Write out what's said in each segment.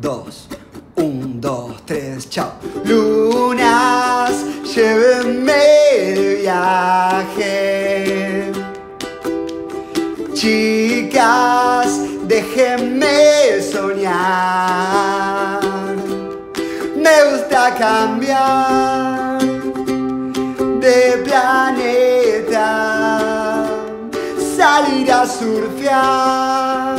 dos. Un, dos, tres, chao. Lunas, llévenme de viaje. Chicas, déjenme soñar. Me gusta cambiar de planeta, salir a surfear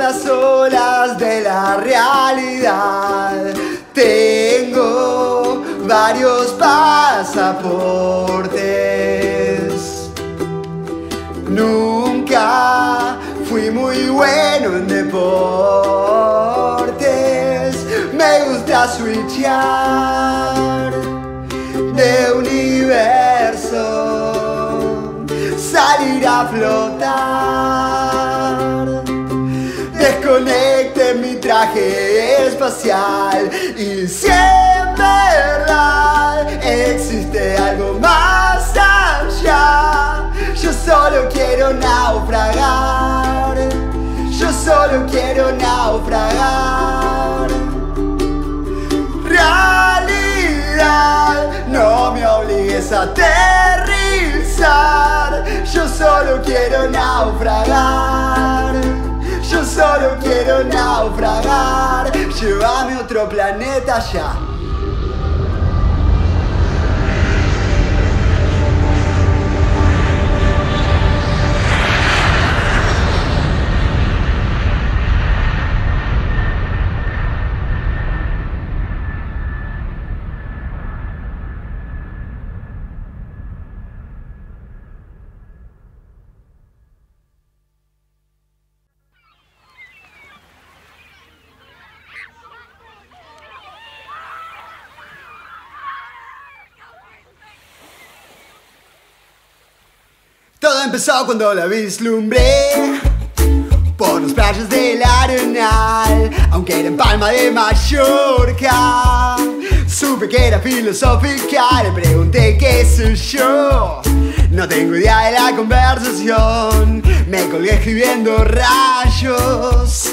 las olas de la realidad. Tengo varios pasaportes. Nunca fui muy bueno en deportes. Me gusta switchear de universo, salir a flotar. Traje espacial y si existe algo más allá, yo solo quiero naufragar, yo solo quiero naufragar. Realidad, no me obligues a aterrizar, yo solo quiero naufragar. Yo solo quiero naufragar, llévame a otro planeta ya. Empezó cuando la vislumbré por las playas del Arenal, aunque era en Palma de Mallorca. Supe que era filosófica, le pregunté qué soy yo. No tengo idea de la conversación, me colgué escribiendo rayos.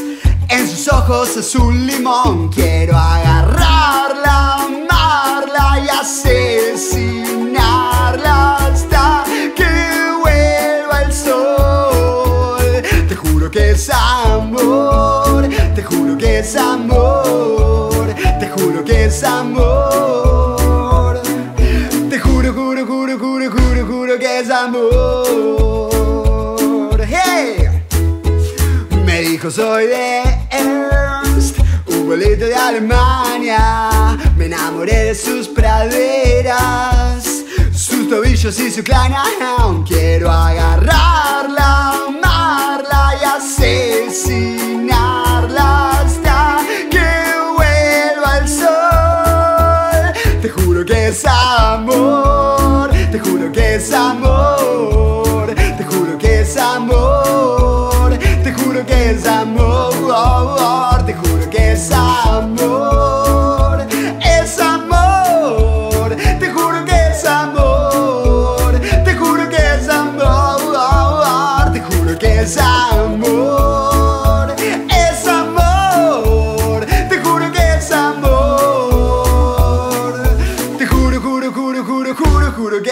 En sus ojos azul limón, quiero agarrarla, amarla y asesinarla es amor, te juro que es amor. Te juro, juro, juro, juro, juro, juro que es amor. Me dijo soy de Ernst, un bolito de Alemania. Me enamoré de sus praderas, sus tobillos y su clown. Quiero agarrarla, amarla y asesinarla juro que es amor,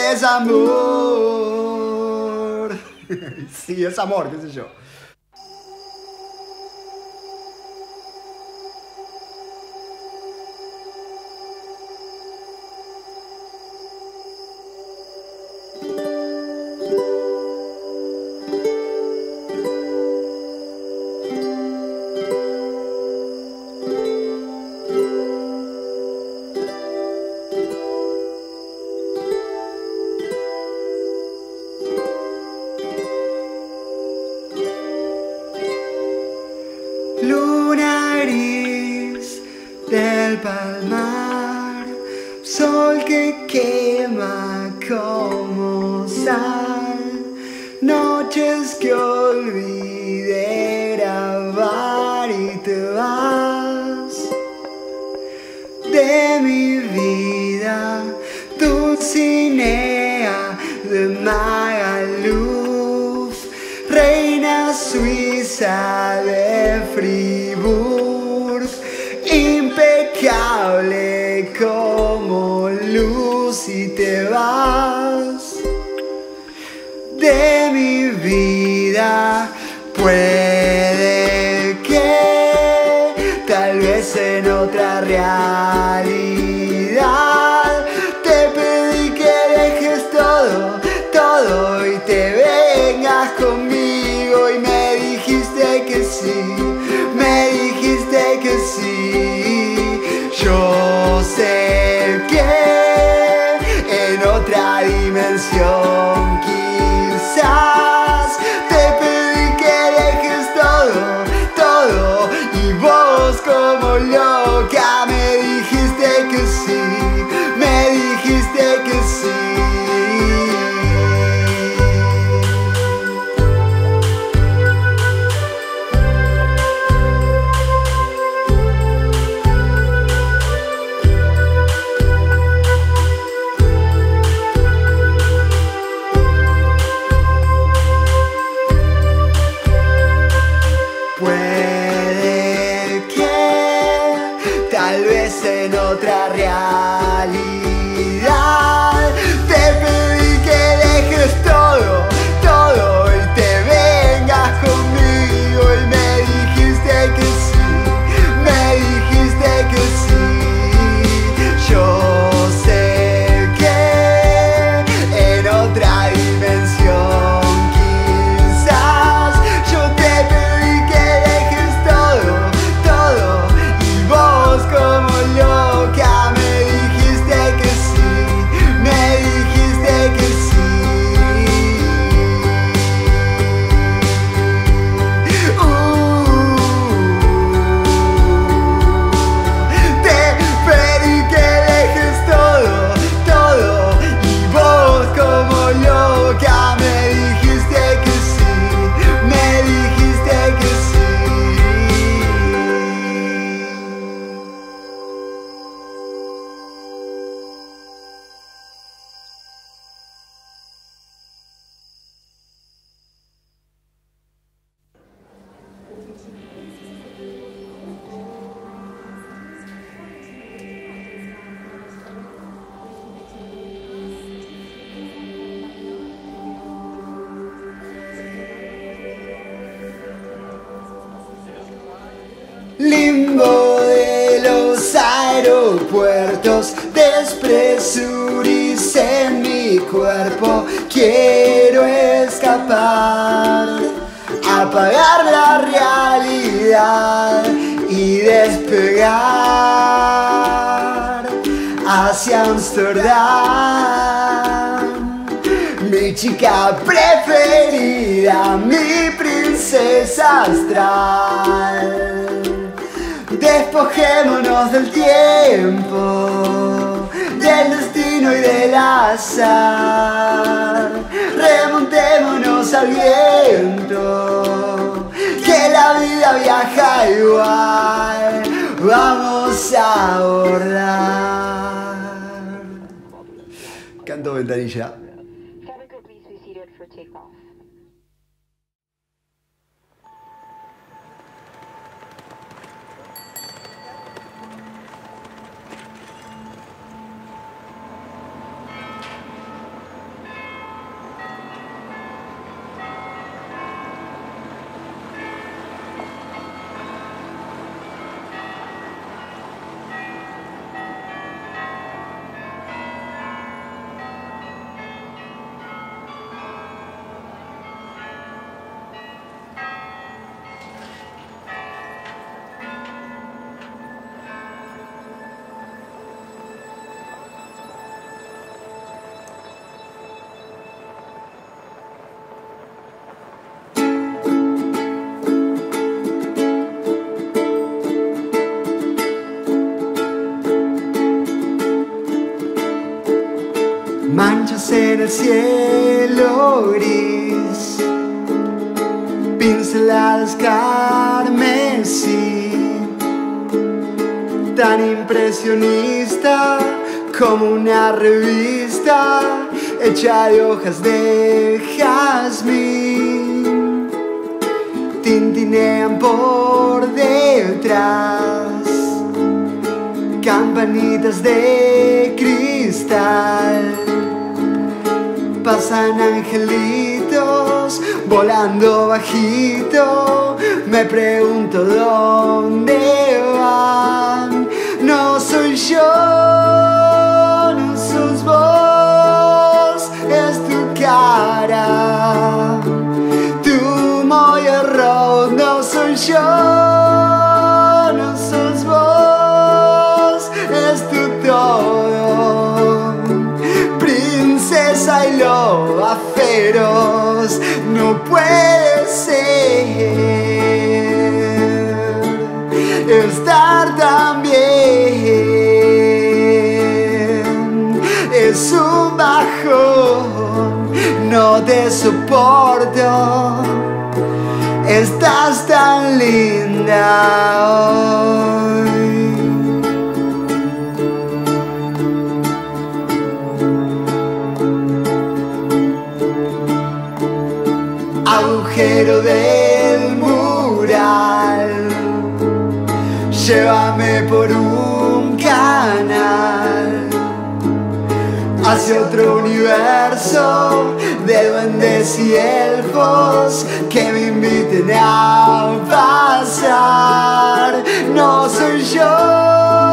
juro, juro que es amor. Sí, es amor, qué sé yo. Suiza de Friburg, impecable como luz y te vas de mi vida. Pues Despojémonos del tiempo, del destino y del azar. Remontémonos al viento, que la vida viaja igual. Vamos a borrar. Canto ventanilla. En el cielo gris, pinceladas carmesí, tan impresionista como una revista hecha de hojas de jazmín, tintinean por detrás, campanitas de cristal pasan angelitos volando bajito. Me pregunto dónde van. No soy yo. soporto. Estás tan linda hoy. Agujero del mural, llévame por un canal hacia otro universo de duendes y elfos que me inviten a pasar. No soy yo.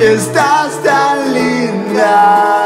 Estás tan linda.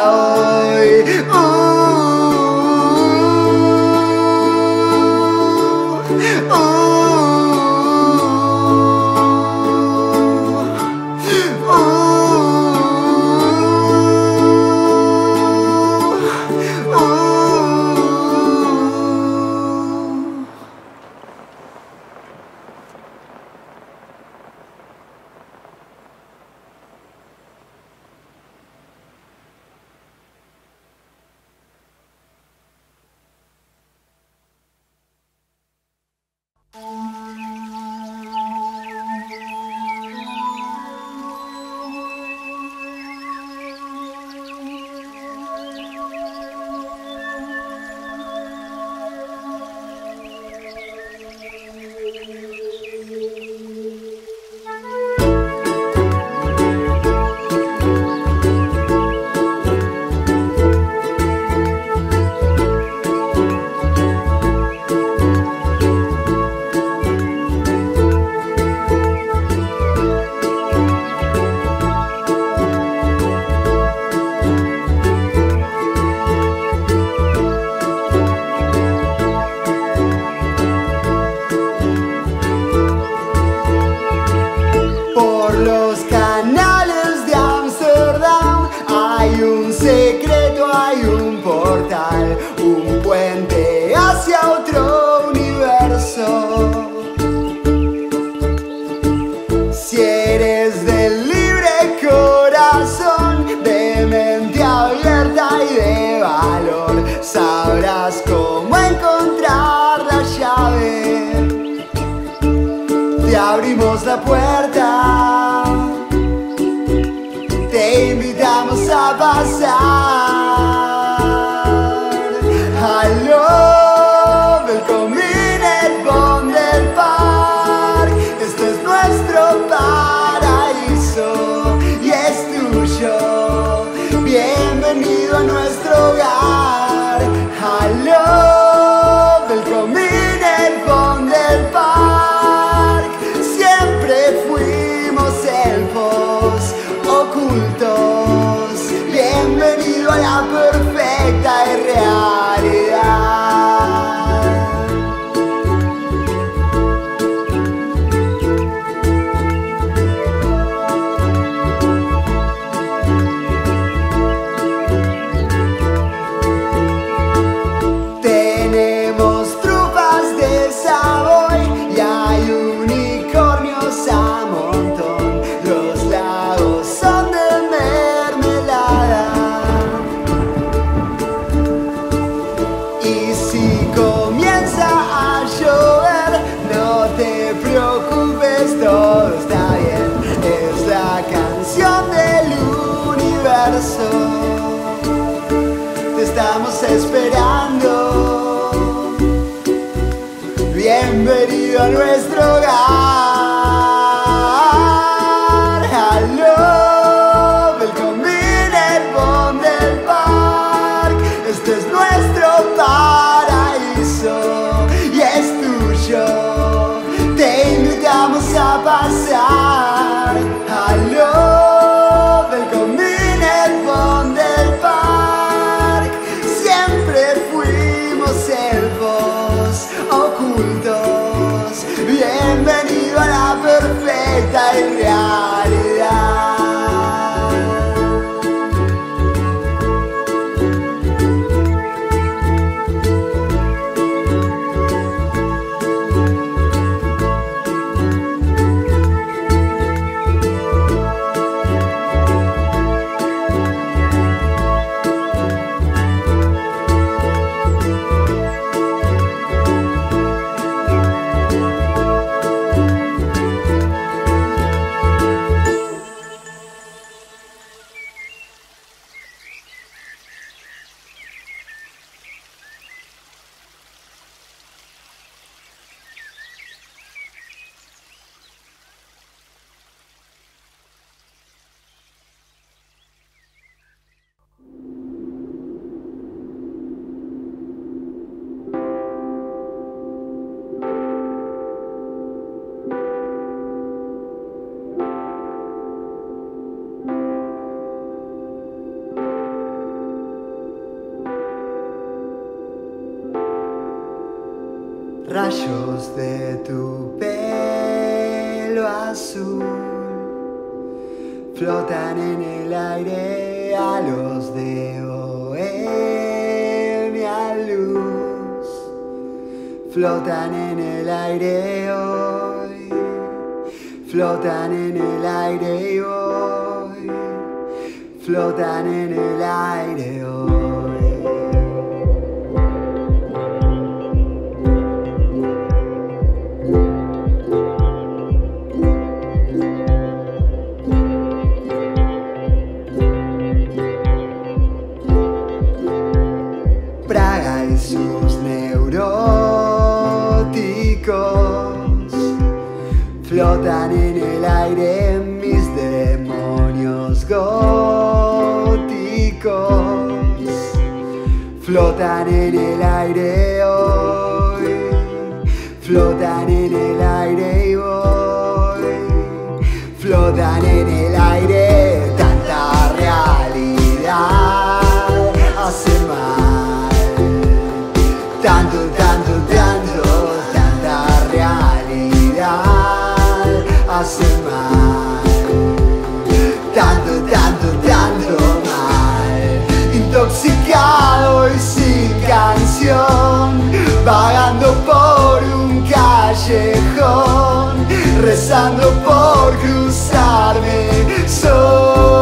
pueda. Rayos de tu pelo azul flotan en el aire a los de bohemia luz. Flotan en el aire hoy flotan en el aire hoy flotan en el aire hoy mis demonios góticos. Flotan en el aire hoy flotan en el aire y voy. Flotan en el aire tanta realidad hace mal vagando por un callejón rezando por cruzarme solo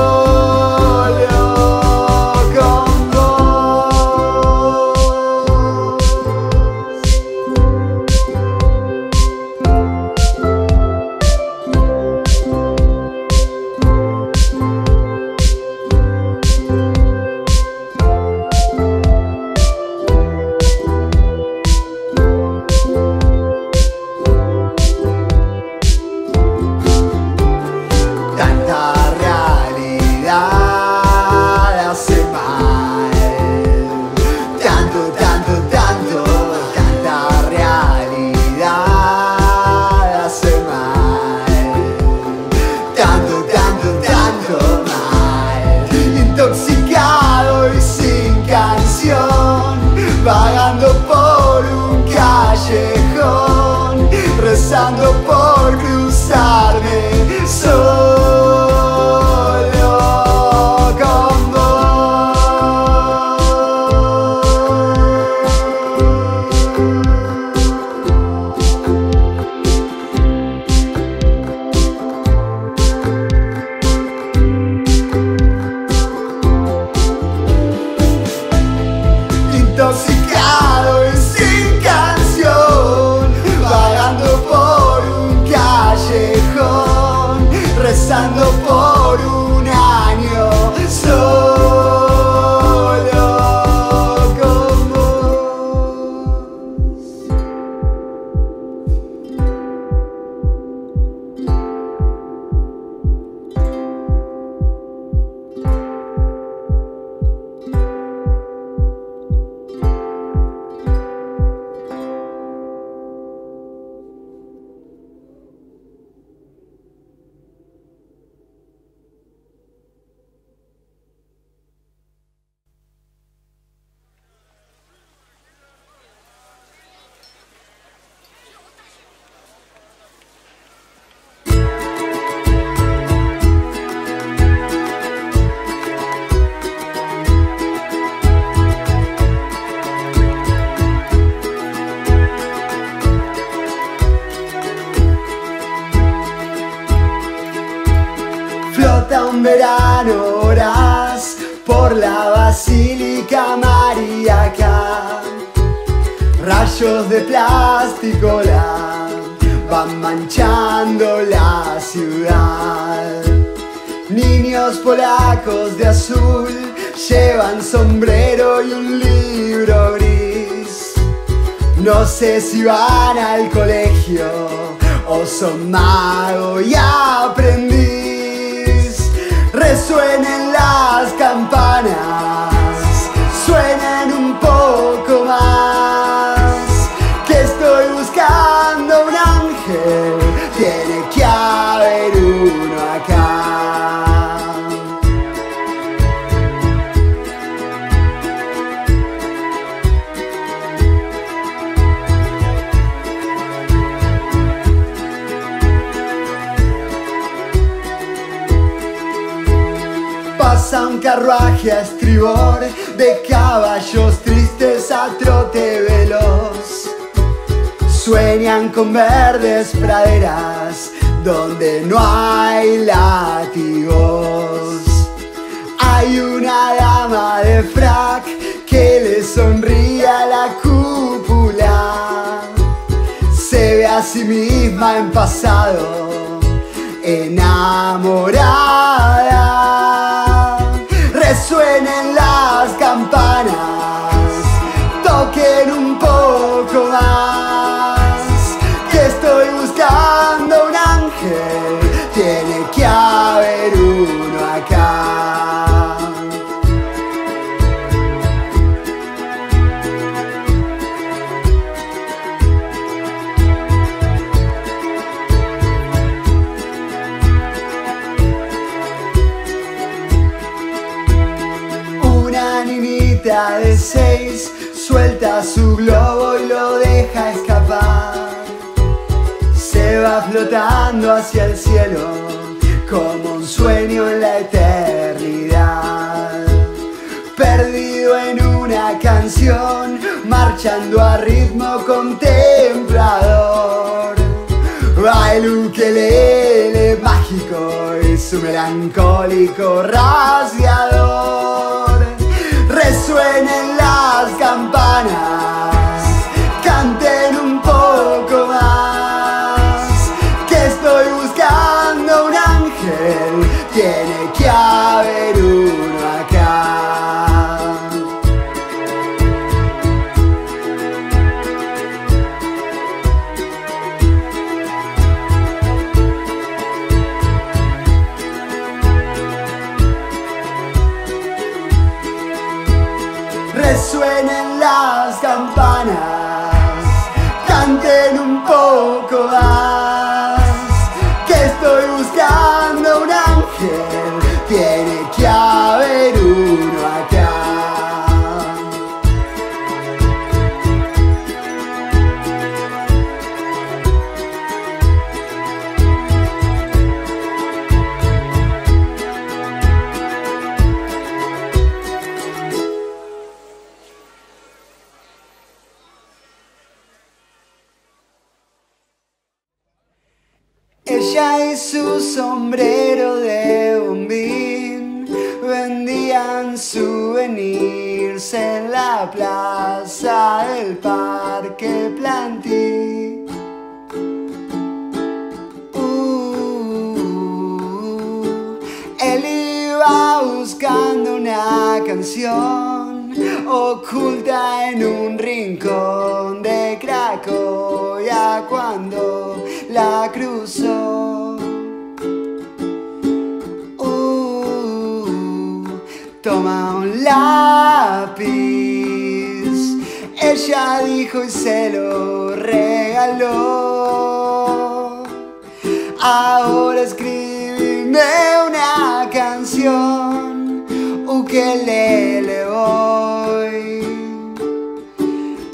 van manchando la ciudad. Niños polacos de azul llevan sombrero y un libro gris. No sé si van al colegio o son mago y aprendiz. Resuenen las campanas, a estribor de caballos tristes a trote veloz. Sueñan con verdes praderas donde no hay látigos. Hay una dama de frac que le sonríe a la cúpula. Se ve a sí misma en pasado, enamorada. Globo y lo deja escapar. Se va flotando hacia el cielo como un sueño en la eternidad. Perdido en una canción, marchando a ritmo contemplador. Va el ukelele mágico y su melancólico rasgador. Resuenen las campanas, Y su sombrero de bombín vendían souvenirs en la plaza del parque Planty. Uh, él iba buscando una canción oculta en un rincón de Cracovia cuando la cruzó. Lápiz, ella dijo y se lo regaló. Ahora escríbeme una canción, ukelele voy.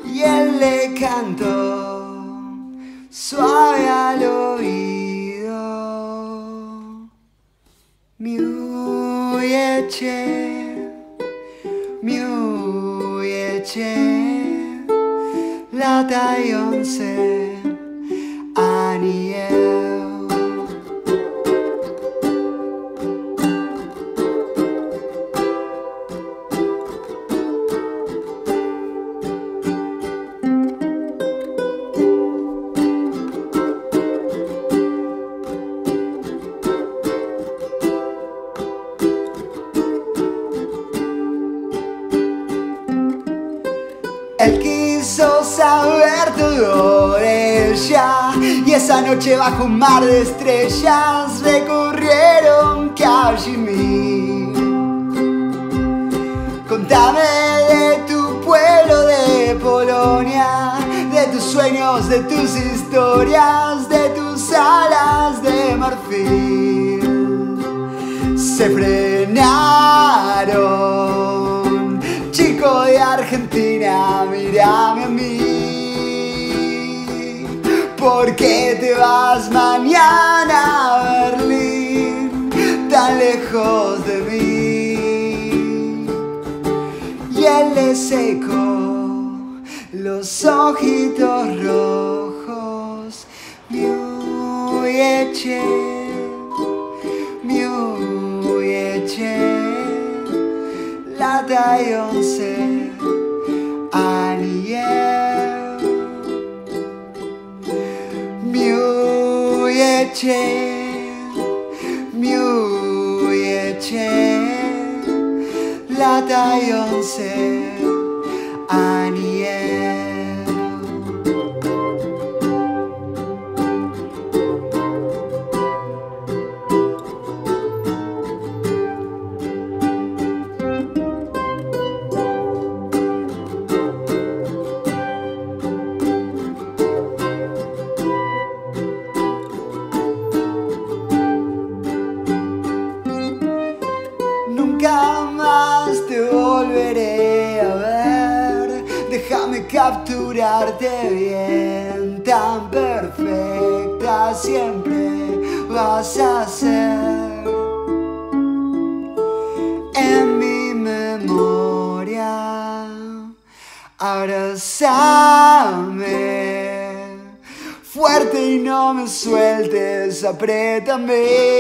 Y él le cantó suave al oído. Miuyeche, miuyeche, la once aniel. Él noche bajo un mar de estrellas recorrieron Kashmir. Contame de tu pueblo de Polonia, de tus sueños, de tus historias, de tus alas de marfil. Se frenaron, chico de Argentina, mírame a mí. ¿Por qué te vas mañana a Berlín, tan lejos de mí? Y él le secó los ojitos rojos, muy eche, muy eche, la talló. Muy eche, muy eche lata capturarte bien, tan perfecta siempre vas a ser. En mi memoria, abrázame. Fuerte y no me sueltes, apriétame.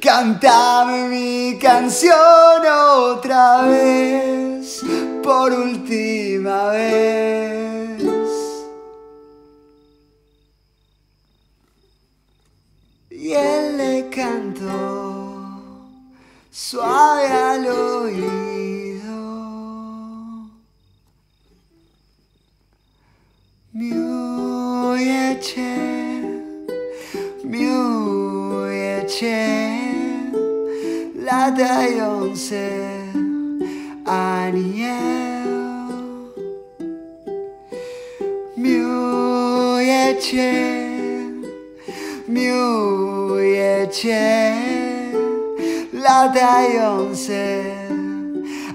Cántame mi canción otra vez, por última vez. Y él le cantó suave al oído. Muy eche, muy eche, la y once, aniel. Muy eche, muy eche, la y once,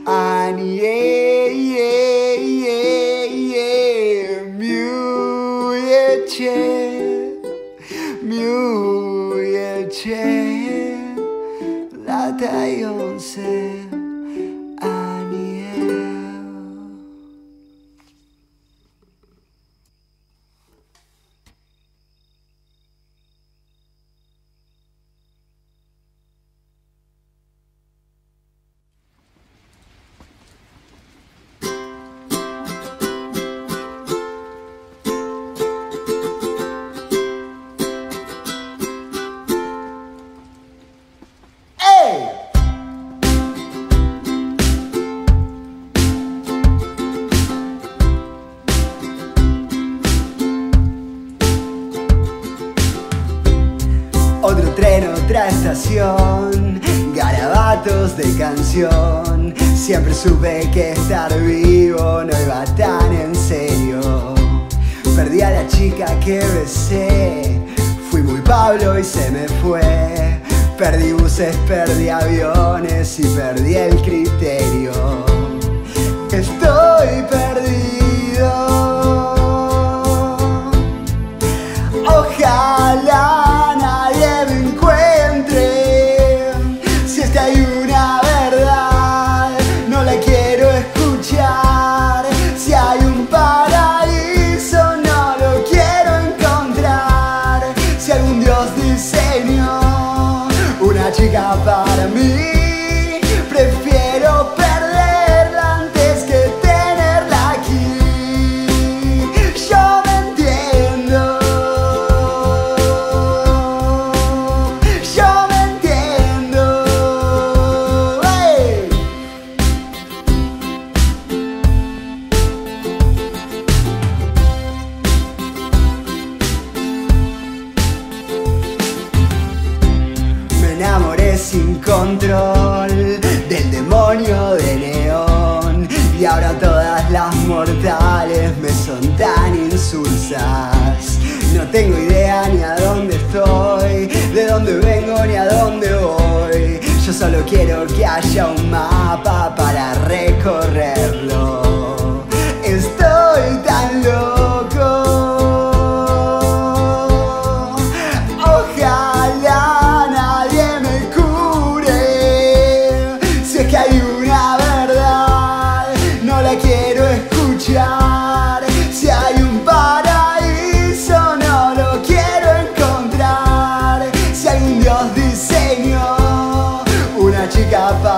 aniel. Muy garabatos de canción. Siempre supe que estar vivo no iba tan en serio. Perdí a la chica que besé, fui muy Pablo y se me fue. Perdí buses, perdí aviones y perdí el criterio. Estoy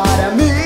para mí.